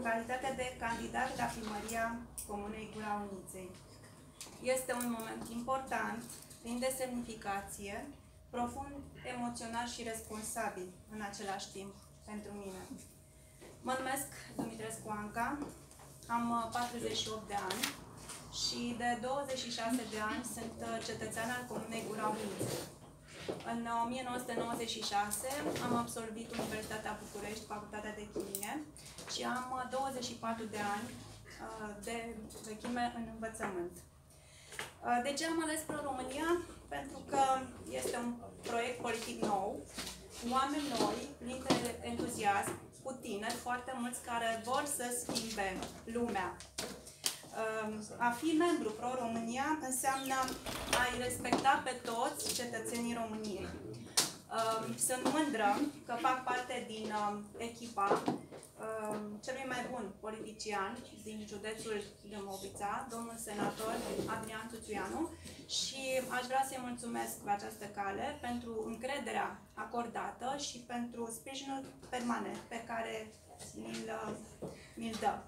în calitate de candidat la primăria Comunei Gura Uniței. Este un moment important, plin de semnificație, profund emoțional și responsabil în același timp pentru mine. Mă numesc Dumitrescu Anca, am 48 de ani și de 26 de ani sunt cetățean al Comunei Gura Uniței. În 1996 am absolvit Universitatea București, Facultatea de Chimie și am 24 de ani uh, de vechime în învățământ. Uh, de ce am ales Pro-România? Pentru că este un proiect politic nou, oameni noi, plini de entuziasm, cu tineri, foarte mulți care vor să schimbe lumea. Ehm, a fi membru Pro-România înseamnă a-i respecta pe toți cetățenii României. Ehm, sunt mândră că fac parte din ehm, echipa celui mai bun politician din județul Dâmbovița, domnul senator Adrian Tuțuianu și aș vrea să-i mulțumesc pe această cale pentru încrederea acordată și pentru sprijinul permanent pe care mi-l dă.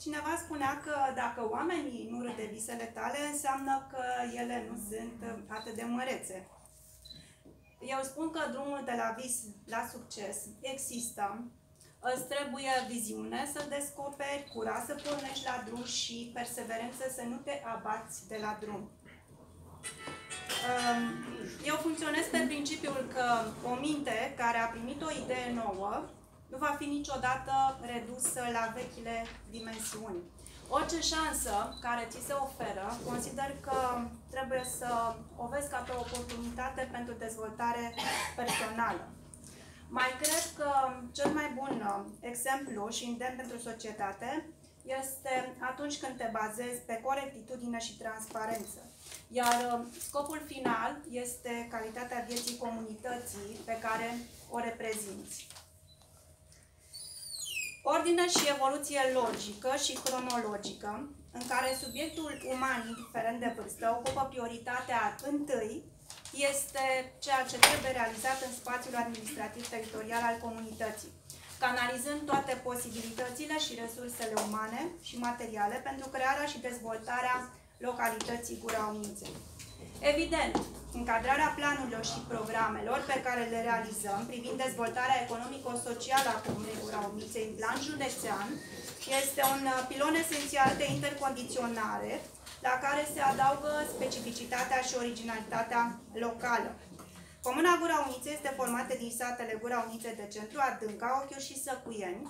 Cineva spunea că dacă oamenii nu râd de visele tale, înseamnă că ele nu sunt atât de mărețe. Eu spun că drumul de la vis la succes există. Îți trebuie viziune să descoperi, curaj să pornești la drum și perseverență să nu te abați de la drum. Eu funcționez pe principiul că o minte care a primit o idee nouă nu va fi niciodată redusă la vechile dimensiuni. Orice șansă care ți se oferă, consider că trebuie să o vezi ca pe o oportunitate pentru dezvoltare personală. Mai cred că cel mai bun exemplu și îndemn pentru societate este atunci când te bazezi pe corectitudine și transparență. Iar scopul final este calitatea vieții comunității pe care o reprezinți. Ordine și evoluție logică și cronologică, în care subiectul uman, indiferent de vârstă, ocupă prioritatea întâi, este ceea ce trebuie realizat în spațiul administrativ teritorial al comunității, canalizând toate posibilitățile și resursele umane și materiale pentru crearea și dezvoltarea localității Gura Uniței. Evident, încadrarea planurilor și programelor pe care le realizăm privind dezvoltarea economico-socială a Comunei Gura Uniței în plan județean este un pilon esențial de intercondiționare la care se adaugă specificitatea și originalitatea locală. Comuna Gura Uniței este formată din satele Gura Uniței de Centru, Adânca, Ochiuri și Săcuieni,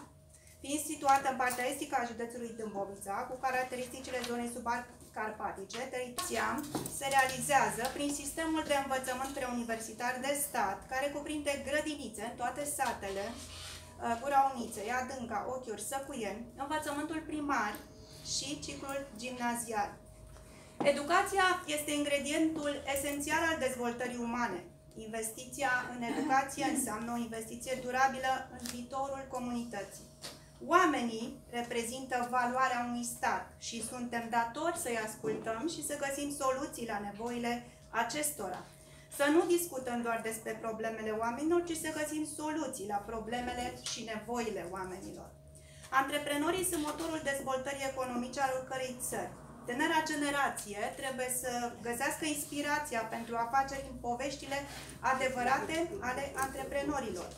fiind situată în partea estică a județului Dâmbovița, cu caracteristicile zonei subcarpatice, teriția se realizează prin sistemul de învățământ preuniversitar de stat, care cuprinde grădinițe în toate satele, uh, Gura Uniței, Adânca, Ochiuri, Săcuieni, învățământul primar și ciclul gimnazial. Educația este ingredientul esențial al dezvoltării umane. Investiția în educație înseamnă o investiție durabilă în viitorul comunității. Oamenii reprezintă valoarea unui stat și suntem datori să-i ascultăm și să găsim soluții la nevoile acestora. Să nu discutăm doar despre problemele oamenilor, ci să găsim soluții la problemele și nevoile oamenilor. Antreprenorii sunt motorul dezvoltării economice al oricărei țări. Tânăra generație trebuie să găsească inspirația pentru a face din poveștile adevărate ale antreprenorilor.